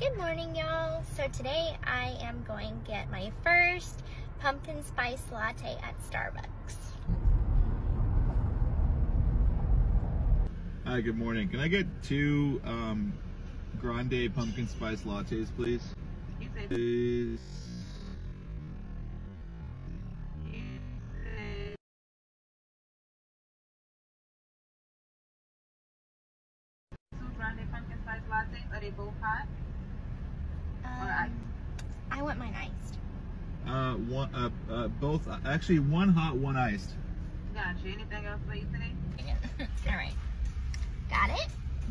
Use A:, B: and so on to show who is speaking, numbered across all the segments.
A: Good morning, y'all. So today I am going to get my first pumpkin spice latte at Starbucks.
B: Hi, good morning. Can I get two um, grande pumpkin spice lattes, please?
C: You said
B: Please.
C: two grande pumpkin spice lattes. Are they both hot?
A: Um, I want mine iced.
B: Uh, one, uh, uh, both. Uh, actually, one hot, one iced.
C: Gotcha. Anything else for you today?
A: All right. Got it?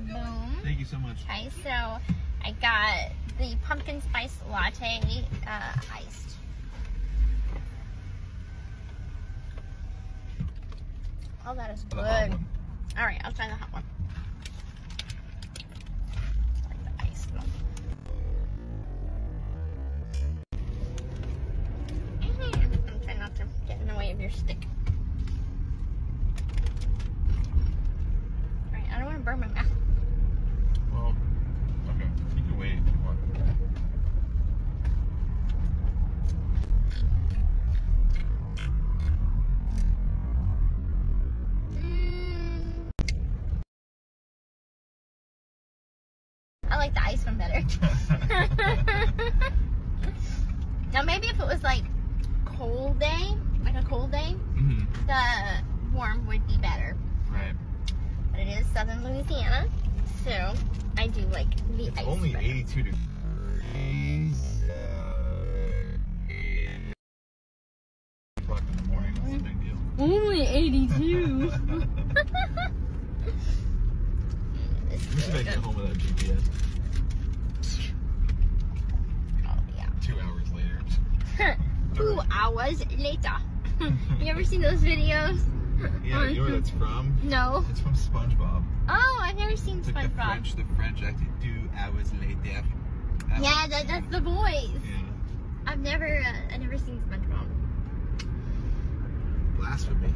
A: Boom.
B: Thank you so much.
A: Okay, so I got the pumpkin spice latte uh, iced. Oh, that is good. All right, I'll try the hot one. I like the ice one better. now maybe if it was like cold day, like a cold day, mm
B: -hmm.
A: the warm would be better.
B: Right.
A: But it is southern Louisiana, so I do like the
B: it's
A: ice.
B: Only
A: better.
B: 82 degrees.
A: Only 82.
B: get home without GPS.
A: Oh, yeah.
B: Two hours later.
A: Two hours later. you ever seen those videos?
B: Yeah, you know where that's from?
A: No.
B: It's from SpongeBob.
A: Oh, I've never seen
B: It's like the
A: SpongeBob.
B: French, the French acted two hours later. That
A: Yeah, that, that's the voice.
B: Yeah.
A: I've never, uh, I've never seen SpongeBob.
B: Blasphemy.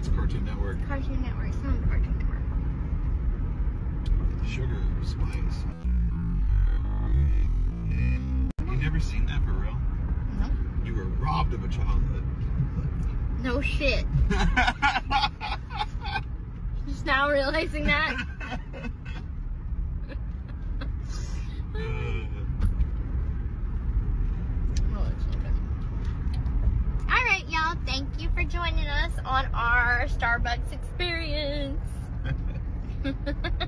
B: It's Cartoon Network.
A: Cartoon Network. It's not Cartoon Network.
B: Sugar Spice. You never seen that for real?
A: No.
B: You were robbed of a childhood.
A: No shit. Just now realizing that. All right, y'all. Thank you for joining us on our Starbucks experience.